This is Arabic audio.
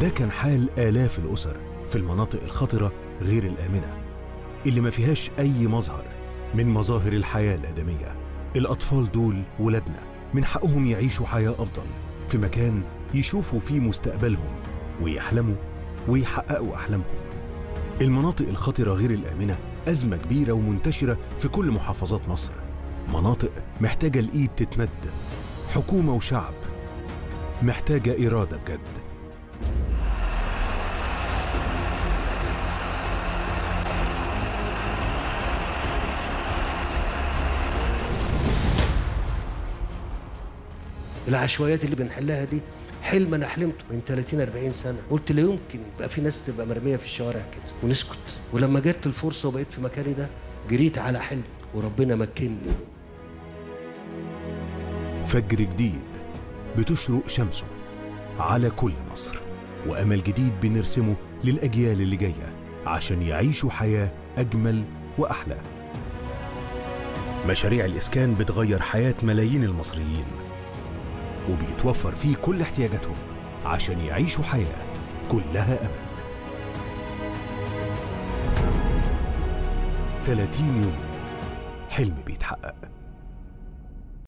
ده كان حال آلاف الأسر في المناطق الخطرة غير الآمنة اللي ما فيهاش أي مظهر من مظاهر الحياة الآدمية. الأطفال دول ولادنا من حقهم يعيشوا حياة أفضل في مكان يشوفوا فيه مستقبلهم ويحلموا ويحققوا أحلامهم. المناطق الخطرة غير الآمنة أزمة كبيرة ومنتشرة في كل محافظات مصر. مناطق محتاجة الإيد تتمد حكومة وشعب محتاجة إرادة بجد. العشوائيات اللي بنحلها دي حلم أنا حلمته من 30 40 سنة. قلت لا يمكن يبقى في ناس تبقى مرمية في الشوارع كده. ونسكت. ولما جت الفرصة وبقيت في مكاني ده جريت على حلمي وربنا مكنني. فجر جديد بتشرق شمسه على كل مصر. وأمل جديد بنرسمه للأجيال اللي جاية عشان يعيشوا حياة أجمل وأحلى. مشاريع الإسكان بتغير حياة ملايين المصريين. وبيتوفر فيه كل احتياجاتهم عشان يعيشوا حياة كلها أمل. 30 يوم. حلم بيتحقق.